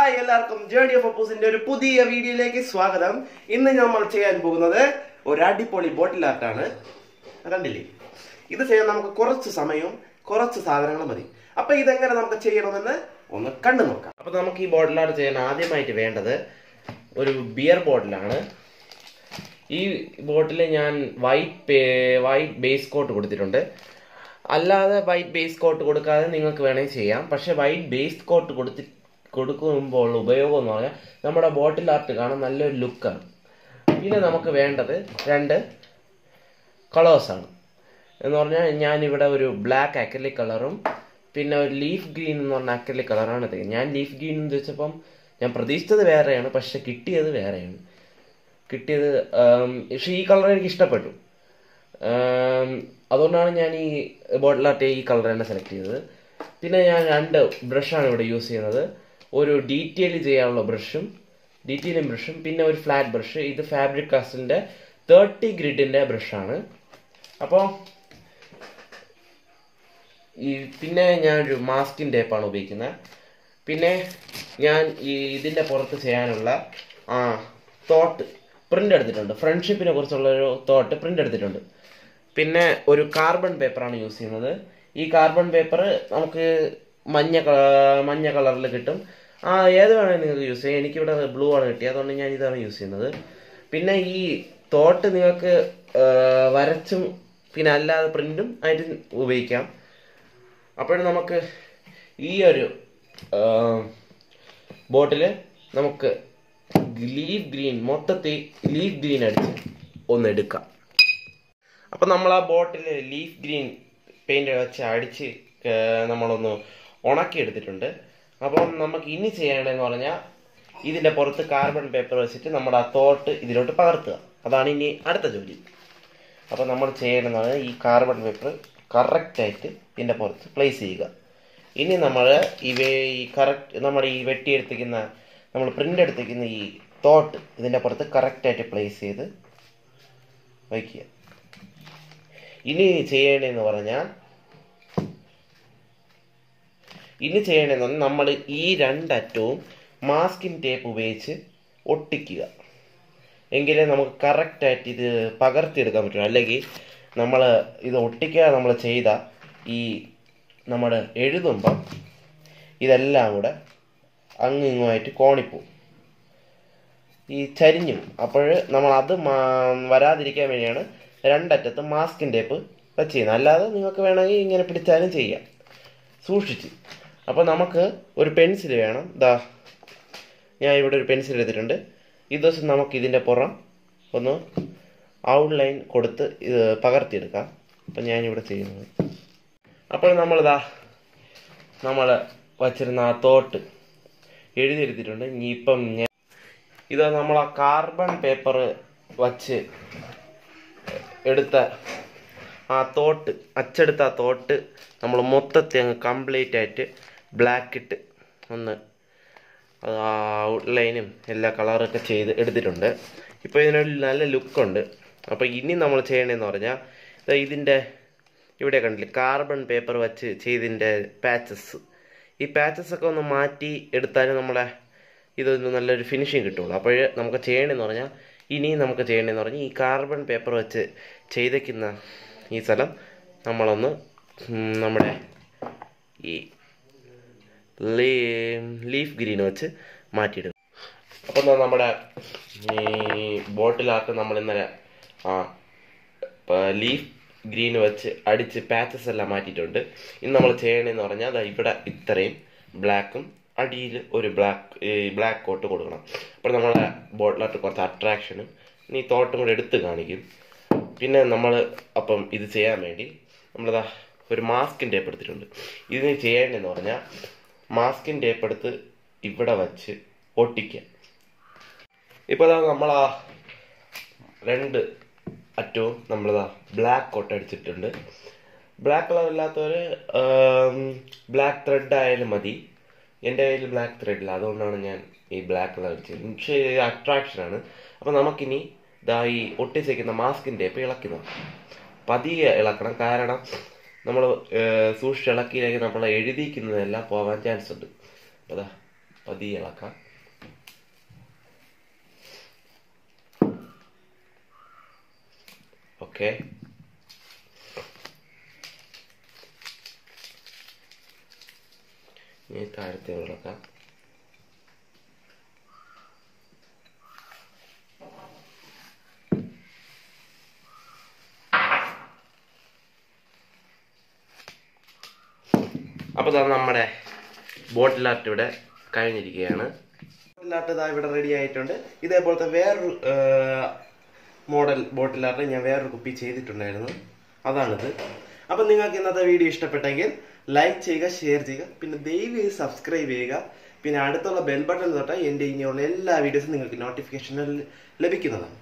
Hi എല്ലാവർക്കും. Journey of അപ്പൂസിന്റെ ഒരു പുതിയ വീഡിയോയിലേക്ക് സ്വാഗതം. ഇന്ന് നമ്മൾ ചെയ്യാൻ പോകുന്നത് ഒരു അടിപൊളി ബോട്ടിൽ ആർട്ടാണ് കണ്ടില്ലേ? ഇത് ചെയ്യാൻ നമുക്ക് കുറച്ച് സമയവും കുറച്ച് സാധനങ്ങളും മതി. അപ്പൊ ഇതെങ്ങനെ നമുക്ക് ചെയ്യണമെന്ന് ഒന്ന് കണ്ടു നോക്കാം. അപ്പൊ നമുക്ക് ഈ ബോട്ടിൽ ആർട്ട് ചെയ്യാൻ ആദ്യമായിട്ട് വേണ്ടത് ഒരു ബിയർ ബോട്ടിലാണ് ഈ ബോട്ടിൽ ഞാൻ വൈറ്റ് വൈറ്റ് ബേസ് കോട്ട് കൊടുത്തിട്ടുണ്ട്. അല്ലാതെ വൈറ്റ് ബേസ് കോട്ട് കൊടുക്കാതെ നിങ്ങൾക്ക് വേണമെങ്കിൽ ചെയ്യാം. പക്ഷേ വൈറ്റ് ബേസ് കോട്ട് കൊടുത്തി കൊടുക്കുമ്പോൾ ഉപയോഗം എന്ന് പറഞ്ഞാൽ നമ്മുടെ ബോട്ടിൽ ആർട്ട് കാണാൻ നല്ലൊരു ലുക്കാണ് പിന്നെ നമുക്ക് വേണ്ടത് രണ്ട് കളേഴ്സാണ് എന്ന് പറഞ്ഞാൽ ഞാനിവിടെ ഒരു ബ്ലാക്ക് അക്രലിക് കളറും പിന്നെ ഒരു ലീഫ് ഗ്രീൻ എന്ന് പറഞ്ഞ അക്രലിക് കളറാണ് ഇത് ഞാൻ ലീഫ് ഗ്രീൻ എന്ന് വെച്ചപ്പം ഞാൻ പ്രതീക്ഷിച്ചത് വേറെയാണ് പക്ഷെ കിട്ടിയത് വേറെയാണ്. കിട്ടിയത് പക്ഷേ ഈ കളർ എനിക്ക് ഇഷ്ടപ്പെട്ടു. അതുകൊണ്ടാണ് ഞാൻ ഈ ബോട്ടിൽ ആർട്ട് ഈ കളർ തന്നെ സെലക്ട് ചെയ്തത്. പിന്നെ ഞാൻ രണ്ട് ബ്രഷാണ് ഇവിടെ യൂസ് ചെയ്യുന്നത്. ഒരു ഡീറ്റെയിൽ ചെയ്യാനുള്ള ബ്രഷും ഡീറ്റെയിലും ബ്രഷും പിന്നെ ഒരു ഫ്ലാറ്റ് ബ്രഷ് ഇത് ഫാബ്രിക് കാസ്റ്റിന്റെ തേർട്ടി ഗ്രിഡിന്റെ ബ്രഷാണ് അപ്പോൾ ഈ പിന്നെ ഞാനൊരു മാസ്കിൻ ടേപ്പാണ് ഉപയോഗിക്കുന്നത്. പിന്നെ ഞാൻ ഈ ഇതിന്റെ പുറത്ത് ചെയ്യാനുള്ള ആ തോട്ട് പ്രിന്റ് എടുത്തിട്ടുണ്ട്. ഫ്രണ്ട്ഷിപ്പിനെ കുറിച്ചുള്ളൊരു തോട്ട് പ്രിന്റ് എടുത്തിട്ടുണ്ട്. പിന്നെ ഒരു കാർബൺ പേപ്പറാണ് യൂസ് ചെയ്യുന്നത്. ഈ കാർബൺ പേപ്പർ നമുക്ക് മഞ്ഞ കള- മഞ്ഞ കളറിൽ കിട്ടും. ആ ഏത് വേണമെങ്കിലും നിങ്ങൾക്ക് യൂസ് ചെയ്യാം. എനിക്കിവിടെ ബ്ലൂ ആണ് കിട്ടിയത്. അതുകൊണ്ട് ഞാൻ ഇതാണ് യൂസ് ചെയ്യുന്നത്. പിന്നെ ഈ തോട്ട് നിങ്ങൾക്ക് വരച്ചും പിന്നെ അല്ലാതെ പ്രിന്റും ആയിട്ട് ഉപയോഗിക്കാം. അപ്പോഴും നമുക്ക് ഈ ഒരു ബോട്ടിൽ നമുക്ക് ലീഫ് ഗ്രീൻ മൊത്തത്തിൽ ലീഫ് ഗ്രീൻ അടിച്ച് ഒന്ന് എടുക്കാം. അപ്പം നമ്മൾ ആ ബോട്ടിൽ ലീഫ് ഗ്രീൻ പെയിന്റ് വെച്ച് അടിച്ച് നമ്മളൊന്ന് ഉണക്കി എടുത്തിട്ടുണ്ട്. അപ്പം നമുക്ക് ഇനി ചെയ്യേണ്ടതെന്ന് പറഞ്ഞാൽ ഇതിന്റെ പുറത്ത് കാർബൺ പേപ്പർ വെച്ചിട്ട് നമ്മുടെ ആ തോട്ട് ഇതിലോട്ട് പകർത്തുക. അതാണ് ഇനി അടുത്ത ജോലി. അപ്പോൾ നമ്മൾ ചെയ്യേണ്ടതാണ് ഈ കാർബൺ പേപ്പർ കറക്റ്റായിട്ട് ഇതിന്റെ പുറത്ത് പ്ലേസ് ചെയ്യുക. ഇനി നമ്മൾ ഇവ ഈ കറക്റ്റ് നമ്മൾ ഈ വെട്ടിയെടുത്തിരിക്കുന്ന നമ്മൾ പ്രിന്റ് എടുത്തിരിക്കുന്ന ഈ തോട്ട് ഇതിന്റെ പുറത്ത് കറക്റ്റായിട്ട് പ്ലേസ് ചെയ്ത് വയ്ക്കുക. ഇനി ചെയ്യേണ്ടതെന്ന് പറഞ്ഞാൽ ഇനി ചെയ്യണമെന്ന് നമ്മൾ ഈ രണ്ടറ്റവും മാസ്കിംഗ് ടേപ്പ് ഉപയോഗിച്ച് ഒട്ടിക്കുക. എങ്കിലേ നമുക്ക് കറക്റ്റായിട്ട് ഇത് പകർത്തിയെടുക്കാൻ പറ്റും അല്ലെങ്കിൽ നമ്മൾ ഇത് ഒട്ടിക്കാതെ നമ്മൾ ചെയ്ത ഈ നമ്മൾ എഴുതുമ്പം ഇതെല്ലാം കൂടെ അങ്ങിങ്ങുമായിട്ട് കോണിപ്പോവും. ഈ ചരിഞ്ഞു അപ്പോൾ നമ്മൾ അത് വരാതിരിക്കാൻ വേണ്ടിയാണ് രണ്ടറ്റത്ത് മാസ്കിൻ ടേപ്പ് വെച്ച് ചെയ്യുന്നത് അല്ലാതെ നിങ്ങൾക്ക് വേണമെങ്കിൽ ഇങ്ങനെ പിടിച്ചാലും ചെയ്യാം. സൂക്ഷിച്ച്. അപ്പോൾ നമുക്ക് ഒരു പെൻസിൽ വേണം. ദാ ഞാൻ ഇവിടെ ഒരു പെൻസിൽ എടുത്തിട്ടുണ്ട്. ഈ ദിവസം നമുക്ക് ഇതിന്റെ പുറം ഒന്ന് ഔട്ട്ലൈൻ കൊടുത്ത് ഇത് പകർത്തിയെടുക്കാം. അപ്പം ഞാനിവിടെ ചെയ്യുന്നത്. അപ്പോൾ നമ്മളിതാ നമ്മൾ വച്ചിരുന്ന ആ തോട്ട് എഴുതിയെടുത്തിട്ടുണ്ട്. ഇനിയിപ്പം ഞാൻ ഇത് നമ്മൾ ആ കാർബൺ പേപ്പർ വച്ച് എടുത്ത ആ തോട്ട് അച്ചെടുത്ത ആ തോട്ട് നമ്മൾ മൊത്തത്തിൽ അങ്ങ് കംപ്ലീറ്റ് ആയിട്ട് ബ്ലാക്ക് ഇട്ട് ഒന്ന് ഔട്ട്ലൈനും എല്ലാ കളറൊക്കെ ചെയ്ത് എടുത്തിട്ടുണ്ട്. ഇപ്പോൾ ഇതിനൊരു നല്ല ലുക്കുണ്ട് അപ്പോൾ ഇനി നമ്മൾ ചെയ്യണമെന്ന് പറഞ്ഞാൽ ഇതിന്റെ ഇവിടെ കണ്ടില്ലേ കാർബൺ പേപ്പർ വച്ച് ചെയ്തിന്റെ പാച്ചസ് ഈ പാച്ചസ് ഒക്കെ ഒന്ന് മാറ്റി എടുത്താലും നമ്മളെ ഇതൊന്ന് നല്ലൊരു ഫിനിഷിങ് കിട്ടുള്ളൂ. അപ്പോൾ നമുക്ക് ചെയ്യണമെന്ന് പറഞ്ഞാൽ ഇനി നമുക്ക് ചെയ്യണമെന്ന് പറഞ്ഞാൽ ഈ കാർബൺ പേപ്പർ വെച്ച് ചെയ്തേക്കുന്ന ഈ സ്ഥലം നമ്മളൊന്ന് നമ്മുടെ ഈ ലീഫ് ഗ്രീൻ വെച്ച് മാറ്റിയിടും അപ്പം നമ്മുടെ ഈ ബോട്ടിലാർക്ക് നമ്മൾ ഇന്നലെ ആ ലീഫ് ഗ്രീൻ വെച്ച് അടിച്ച് പാച്ചസ് എല്ലാം മാറ്റിയിട്ടുണ്ട്. ഇന്ന് നമ്മൾ ചെയ്യണമെന്ന് പറഞ്ഞാൽ അതാ ഇവിടെ ഇത്രയും ബ്ലാക്കും അടിയിൽ ഒരു ബ്ലാക്ക് ബ്ലാക്ക് കോട്ട് കൊടുക്കണം. അപ്പോൾ നമ്മളെ ബോട്ടിലായിട്ട് കുറച്ച് അട്രാക്ഷനും ഇനി തോട്ടും കൂടെ എടുത്ത് കാണിക്കും. പിന്നെ നമ്മൾ അപ്പം ഇത് ചെയ്യാൻ വേണ്ടി നമ്മളിതാ ഒരു മാസ്കിന്റെ ടേപ്പ് എടുത്തിട്ടുണ്ട്. ഇതിന് ചെയ്യേണ്ടതെന്ന് പറഞ്ഞാൽ മാസ്കിൻ ടേപ്പ് എടുത്ത് ഇവിടെ വച്ച് ഒട്ടിക്കുക. ഇപ്പോൾ നമ്മൾ ആ രണ്ട് അറ്റവും നമ്മളിതാ ബ്ലാക്ക് കോട്ട് അടിച്ചിട്ടുണ്ട്. ബ്ലാക്ക് കളർ ഇല്ലാത്തവർ ബ്ലാക്ക് ത്രെഡ് ആയാലും മതി. എന്റെ കയ്യിൽ ബ്ലാക്ക് ത്രെഡ് ഇല്ല. അതുകൊണ്ടാണ് ഞാൻ ഈ ബ്ലാക്ക് കളർ അടിച്ചത്. പക്ഷേ അട്രാക്ഷനാണ് അപ്പോൾ നമുക്കിനി ഇതാ ഈ ഒട്ടിച്ചേക്കുന്ന മാസ്കിൻ ഇളക്കി നോക്കാം. പതിയെ ഇളക്കണം. കാരണം നമ്മൾ സൂക്ഷിച്ച് ഇളക്കിയില്ലെങ്കിൽ നമ്മൾ എഴുതിക്കുന്നതെല്ലാം പോകാൻ ചാൻസ് ഉണ്ട്. അതാ പതിയെ ഇളക്കാം. ഓക്കെ. ഇനി താഴത്തെ ഇളക്കാം. അപ്പോൾ ഇതാ നമ്മുടെ ബോട്ടിൽ ആർട്ട് ഇവിടെ കഴിഞ്ഞിരിക്കുകയാണ്. ബോട്ടിൽ ആർട്ട് ഇതാ ഇവിടെ റെഡി ആയിട്ടുണ്ട്. ഇതേപോലത്തെ വേറൊരു മോഡൽ ബോട്ടിൽ ആർട്ട് ഞാൻ വേറൊരു കുപ്പി ചെയ്തിട്ടുണ്ടായിരുന്നു. അതാണിത്. അപ്പം നിങ്ങൾക്ക് ഇന്നത്തെ വീഡിയോ ഇഷ്ടപ്പെട്ടെങ്കിൽ ലൈക്ക് ചെയ്യുക ഷെയർ ചെയ്യുക പിന്നെ ദയവായി സബ്സ്ക്രൈബ് ചെയ്യുക. പിന്നെ അടുത്തുള്ള ബെൽ ബട്ടൺ തൊട്ടാൽ എന്റെ ഇനിയുള്ള എല്ലാ വീഡിയോസും നിങ്ങൾക്ക് നോട്ടിഫിക്കേഷനിൽ ലഭിക്കുന്നതാണ്.